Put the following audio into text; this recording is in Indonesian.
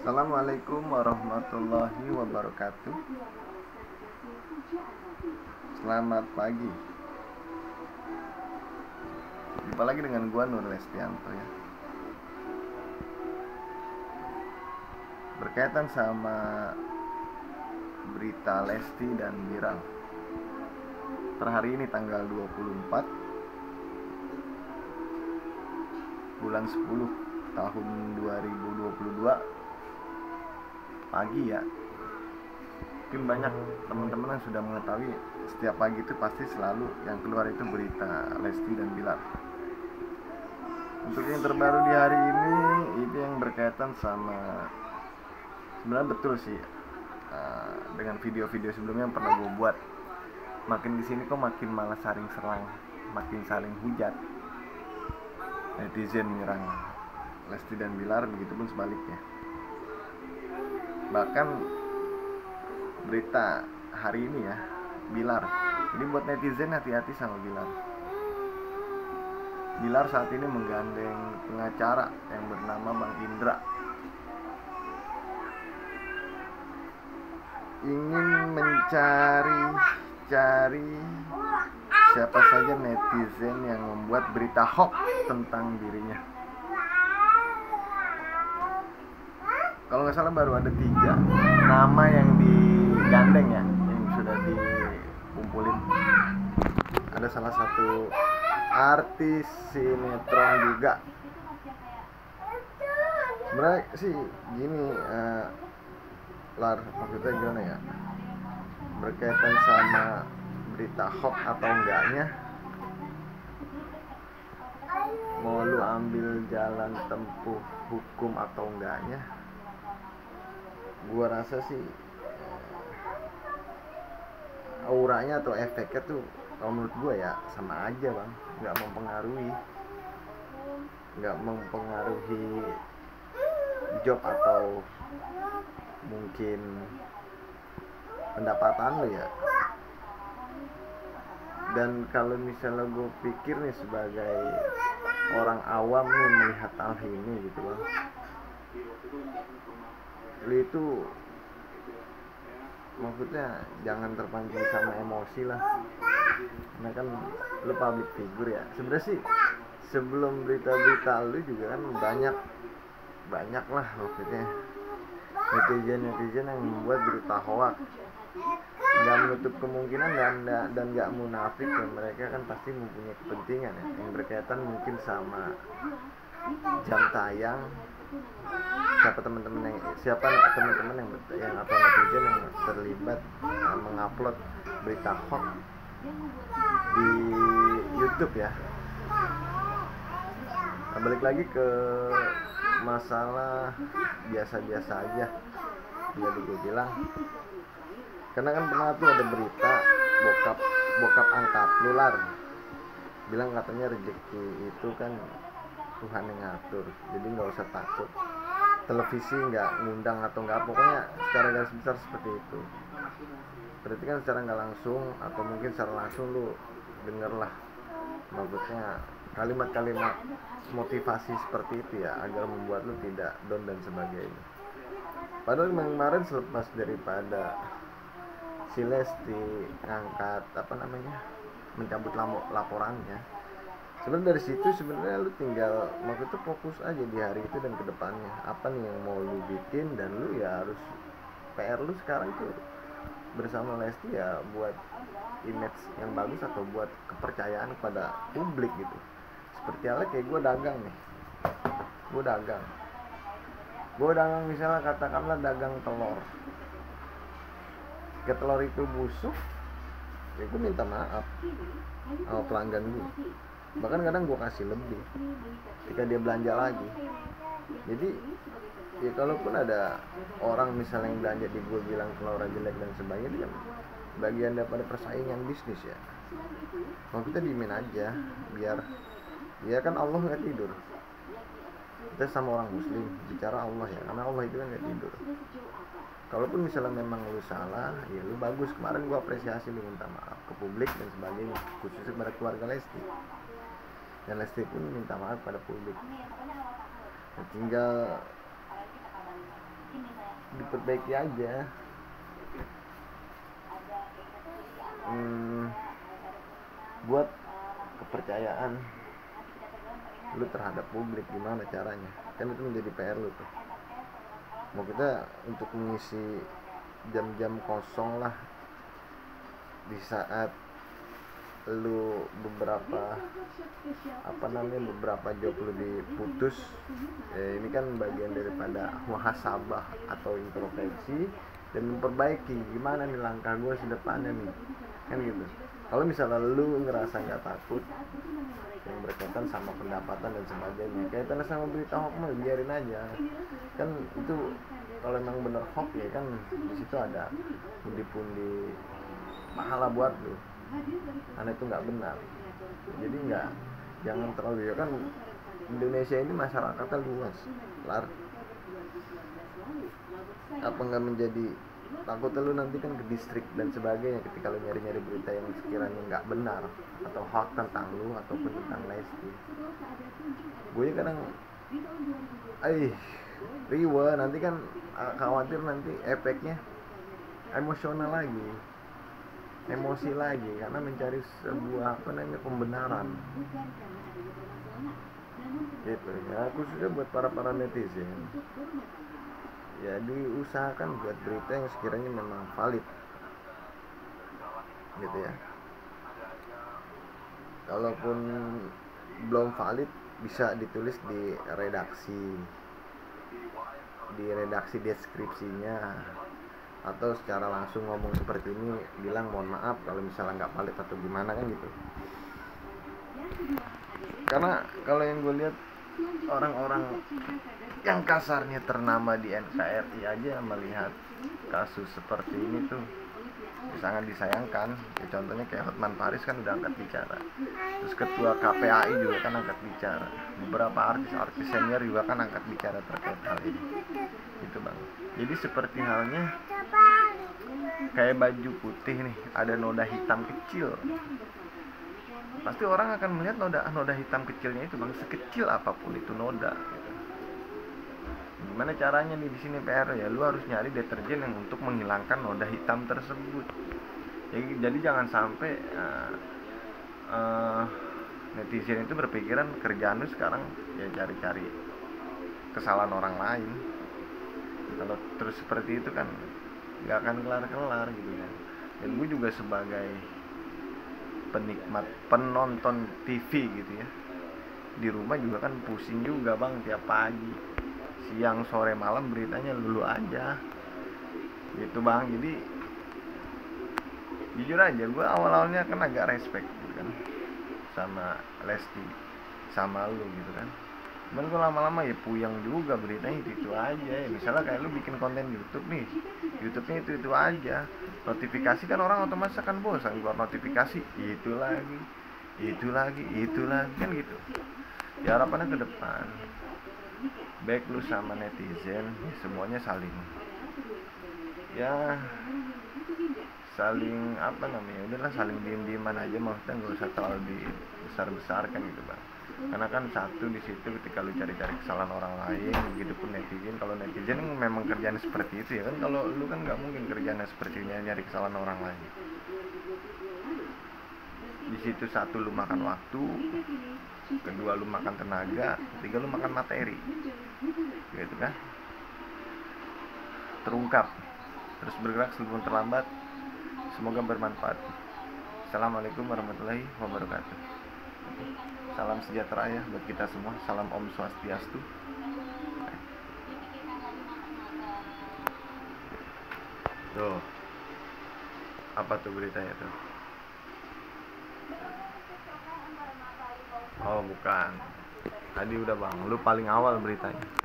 Assalamualaikum warahmatullahi wabarakatuh. Selamat pagi. Jumpa lagi dengan gua Nur Lestianto ya. Berkaitan sama berita Lesti dan viral Per hari ini tanggal 24 Bulan 10 tahun 2022 pagi ya. Mungkin banyak teman-teman yang sudah mengetahui setiap pagi itu pasti selalu yang keluar itu berita Lesti dan Bilar. Untuk yang terbaru di hari ini itu yang berkaitan sama sebenarnya betul sih uh, dengan video-video sebelumnya yang pernah gue buat. Makin di sini kok makin malah saling serang makin saling hujat. Netizen menyerang Lesti dan Bilar begitupun sebaliknya bahkan berita hari ini ya Bilar. Ini buat netizen hati-hati sama Bilar. Bilar saat ini menggandeng pengacara yang bernama Bang Indra. Ingin mencari cari siapa saja netizen yang membuat berita hoax tentang dirinya kalau nggak salah baru ada tiga nama yang digandeng ya yang sudah dikumpulin. Ada salah satu artis sinetron juga. Sebenarnya sih gini uh, lar maksudnya gimana ya? Berkaitan sama berita hoax atau enggaknya mau lu ambil jalan tempuh hukum atau enggaknya gua rasa sih auranya atau efeknya tuh kalau menurut gua ya sama aja bang. Nggak mempengaruhi. Nggak mempengaruhi job atau mungkin pendapatan lo ya. Dan kalau misalnya gue pikir nih sebagai orang awam nih melihat hal ini gitu bang lu itu maksudnya jangan terpancing sama emosi lah. Karena kan lu public figure ya. Sebenarnya sih sebelum berita-berita lu juga kan banyak banyak lah maksudnya. Netizen netizen yang membuat berita hoax. Nggak menutup kemungkinan dan dan nggak munafik dan mereka kan pasti mempunyai kepentingan ya. Yang berkaitan mungkin sama jam tayang siapa teman-teman yang siapa teman-teman yang yang atau netizen yang terlibat uh, mengupload berita hoax di YouTube ya. Nah, balik lagi ke masalah biasa-biasa aja dia dulu bilang karena kan pernah tuh ada berita bokap bokap angkat lular bilang katanya rezeki itu kan Tuhan yang ngatur. Jadi nggak usah takut. Televisi nggak ngundang atau nggak pokoknya secara garis besar seperti itu. Berarti kan secara nggak langsung atau mungkin secara langsung lu denger lah. Maksudnya kalimat-kalimat motivasi seperti itu ya agar membuat lu tidak down dan sebagainya. Padahal kemarin selepas daripada si Lesti ngangkat apa namanya mencabut laporannya sebenarnya dari situ sebenarnya lu tinggal waktu itu fokus aja di hari itu dan ke depannya apa nih yang mau lu bikin dan lu ya harus PR lu sekarang tuh bersama Lesti ya buat image yang bagus atau buat kepercayaan kepada publik gitu. Seperti halnya kayak gue dagang nih. Gue dagang. Gue dagang misalnya katakanlah dagang telur. Ke telur itu busuk ya gue minta maaf sama pelanggan gue bahkan kadang gue kasih lebih ketika dia belanja lagi. Jadi ya kalaupun ada orang misalnya yang belanja di gue bilang telur jelek dan sebagainya bagian daripada persaingan bisnis ya. Mau kita dimin aja biar ya kan Allah nggak tidur. Kita sama orang muslim bicara Allah ya karena Allah itu kan nggak tidur. Kalaupun misalnya memang lu salah ya lu bagus. Kemarin gua apresiasi lu minta maaf ke publik dan sebagainya khususnya kepada keluarga Lesti dan Lesti pun minta maaf pada publik. Nah, tinggal diperbaiki aja. Hmm, buat kepercayaan lu terhadap publik gimana caranya? Kan itu menjadi PR lu tuh. Mau kita untuk mengisi jam-jam kosong lah di saat lu beberapa apa namanya beberapa job lu diputus ya ini kan bagian daripada muhasabah atau introspeksi dan memperbaiki gimana nih langkah gue sedepannya nih. Kan gitu. Kalau misalnya lu ngerasa nggak takut yang berkaitan sama pendapatan dan sebagainya kaitannya sama berita hoax mah biarin aja. Kan itu kalau emang bener hoax ya kan di situ ada pundi-pundi pahala buat lu karena itu nggak benar. Jadi nggak jangan terlalu ya kan Indonesia ini masyarakatnya luas lar. Apa nggak menjadi takut lu nanti kan ke distrik dan sebagainya ketika lu nyari-nyari berita yang sekiranya nggak benar atau hak tentang lu ataupun tentang Lesti. Gue ya kadang eh riwa nanti kan ah, khawatir nanti efeknya emosional lagi emosi lagi karena mencari sebuah apa namanya pembenaran. Gitu ya khususnya buat para para netizen. Ya diusahakan buat berita yang sekiranya memang valid. Gitu ya. Kalaupun belum valid bisa ditulis di redaksi. Di redaksi deskripsinya atau secara langsung ngomong seperti ini bilang mohon maaf kalau misalnya nggak valid atau gimana kan gitu. Karena kalau yang gue lihat orang-orang yang kasarnya ternama di NKRI aja melihat kasus seperti ini tuh sangat disayangkan. Ya, contohnya kayak Hotman Paris kan udah angkat bicara. Terus ketua KPAI juga kan angkat bicara. Beberapa artis-artis senior juga kan angkat bicara terkait hal ini. Gitu bang. Jadi seperti halnya kayak baju putih nih ada noda hitam kecil. Pasti orang akan melihat noda noda hitam kecilnya itu bang. Sekecil apa pun itu noda gitu. Gimana caranya nih di sini PR ya lu harus nyari deterjen yang untuk menghilangkan noda hitam tersebut. Jadi, jadi jangan sampai uh, uh, netizen itu berpikiran kerjaan lu sekarang ya cari-cari kesalahan orang lain. Kalau terus seperti itu kan nggak akan kelar-kelar gitu kan. Dan gue juga sebagai penikmat penonton TV gitu ya di rumah juga kan pusing juga bang tiap pagi siang sore malam beritanya lulu aja. Gitu bang. Jadi jujur aja gue awal awalnya kan agak respect gitu kan sama Lesti sama lu gitu kan. Cuman gue lama-lama ya puyang juga beritanya itu itu aja. Ya misalnya kayak lu bikin konten YouTube nih YouTube-nya itu itu aja. Notifikasi kan orang otomatis akan bosan keluar notifikasi itu lagi itu lagi itu lagi kan gitu. Ya harapannya ke depan baik lu sama netizen ya semuanya saling ya saling apa namanya udahlah saling diem dieman aja maksudnya nggak usah terlalu dibesar besarkan gitu bang. Karena kan satu di situ ketika lu cari-cari kesalahan orang lain begitu pun netizen kalau netizen memang kerjaan seperti itu ya kan kalau lu kan nggak mungkin kerjanya seperti ini nyari kesalahan orang lain di situ satu lu makan waktu kedua lu makan tenaga ketiga lu makan materi. Gitu kan? Terungkap. Terus bergerak sebelum terlambat. Semoga bermanfaat. Assalamualaikum warahmatullahi wabarakatuh. Salam sejahtera ya buat kita semua. Salam om swastiastu. Tuh. Apa tuh beritanya tuh oh bukan. Tadi udah bang. Lu paling awal beritanya